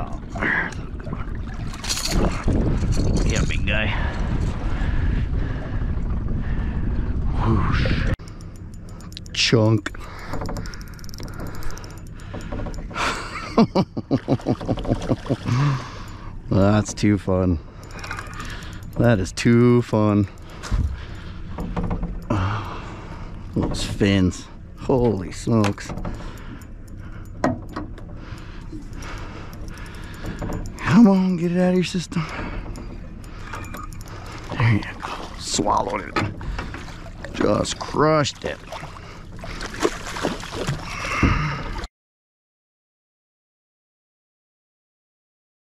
go. Yeah, big guy. Whoosh. Chunk. That's too fun. That is too fun. Those fins. Holy smokes. Come on, get it out of your system. There you go. Swallowed it. Just crushed it.